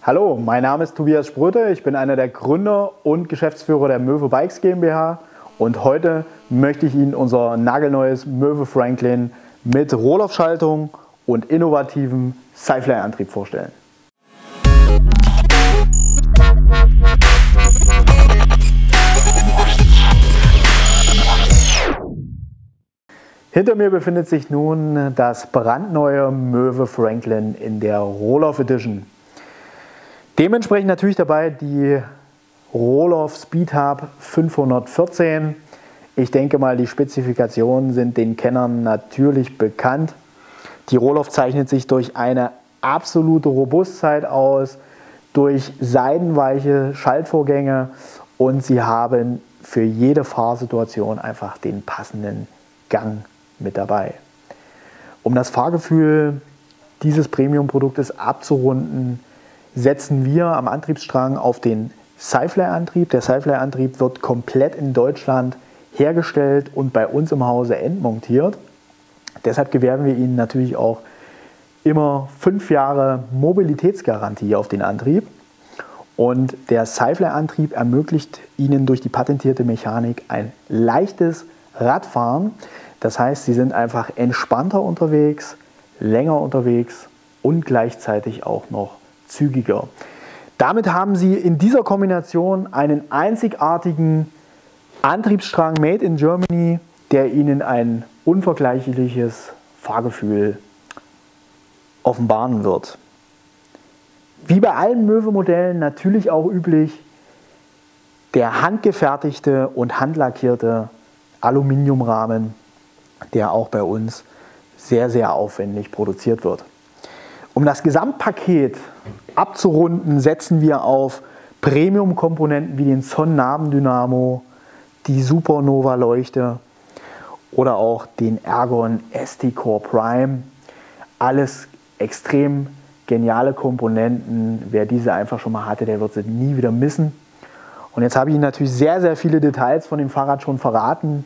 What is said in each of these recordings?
Hallo, mein Name ist Tobias Spröte. Ich bin einer der Gründer und Geschäftsführer der Möwe Bikes GmbH. Und heute möchte ich Ihnen unser nagelneues Möwe Franklin mit Rohlaufschaltung und innovativem Sci-Fly-Antrieb vorstellen. Hinter mir befindet sich nun das brandneue Möwe Franklin in der Roll-Off Edition. Dementsprechend natürlich dabei die Rohloff Speed Hub 514. Ich denke mal, die Spezifikationen sind den Kennern natürlich bekannt. Die Rohloff zeichnet sich durch eine absolute Robustheit aus, durch seidenweiche Schaltvorgänge und sie haben für jede Fahrsituation einfach den passenden Gang mit dabei. Um das Fahrgefühl dieses Premium-Produktes abzurunden, setzen wir am Antriebsstrang auf den Cyfly-Antrieb. Der Cyfly-Antrieb wird komplett in Deutschland hergestellt und bei uns im Hause entmontiert. Deshalb gewähren wir Ihnen natürlich auch immer fünf Jahre Mobilitätsgarantie auf den Antrieb. Und der Cyfly-Antrieb ermöglicht Ihnen durch die patentierte Mechanik ein leichtes Radfahren. Das heißt, Sie sind einfach entspannter unterwegs, länger unterwegs und gleichzeitig auch noch zügiger. Damit haben Sie in dieser Kombination einen einzigartigen Antriebsstrang Made in Germany, der Ihnen ein unvergleichliches Fahrgefühl offenbaren wird. Wie bei allen Möwe-Modellen natürlich auch üblich, der handgefertigte und handlackierte Aluminiumrahmen, der auch bei uns sehr, sehr aufwendig produziert wird. Um das Gesamtpaket abzurunden, setzen wir auf Premium-Komponenten wie den Sonnenabendynamo, die Supernova-Leuchte oder auch den Ergon ST Core Prime. Alles extrem geniale Komponenten. Wer diese einfach schon mal hatte, der wird sie nie wieder missen. Und jetzt habe ich Ihnen natürlich sehr, sehr viele Details von dem Fahrrad schon verraten.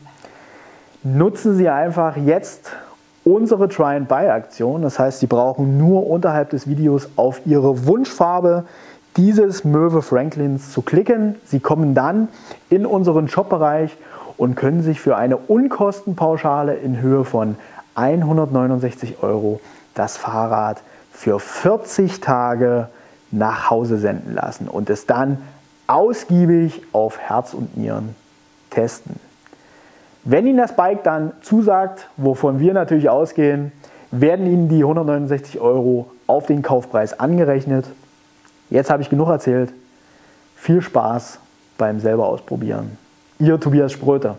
Nutzen Sie einfach jetzt unsere Try-and-Buy-Aktion. Das heißt, Sie brauchen nur unterhalb des Videos auf Ihre Wunschfarbe dieses Möwe Franklins zu klicken. Sie kommen dann in unseren Shop-Bereich und können sich für eine Unkostenpauschale in Höhe von 169 Euro das Fahrrad für 40 Tage nach Hause senden lassen und es dann ausgiebig auf Herz und Nieren testen. Wenn Ihnen das Bike dann zusagt, wovon wir natürlich ausgehen, werden Ihnen die 169 Euro auf den Kaufpreis angerechnet. Jetzt habe ich genug erzählt. Viel Spaß beim selber ausprobieren. Ihr Tobias Spröter.